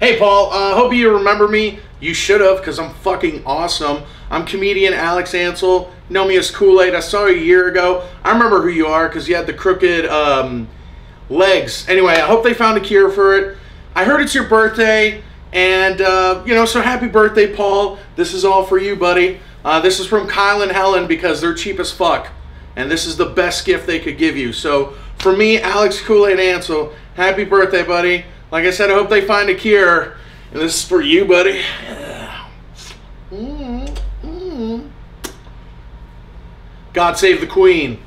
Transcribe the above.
Hey, Paul, uh, hope you remember me. You should have, because I'm fucking awesome. I'm comedian Alex Ansel. You know me as Kool Aid. I saw you a year ago. I remember who you are because you had the crooked um, legs. Anyway, I hope they found a cure for it. I heard it's your birthday, and, uh, you know, so happy birthday, Paul. This is all for you, buddy. Uh, this is from Kyle and Helen because they're cheap as fuck. And this is the best gift they could give you. So, for me, Alex Kool Aid Ansel, happy birthday, buddy. Like I said, I hope they find a cure. And this is for you, buddy. Mm -hmm. God save the Queen.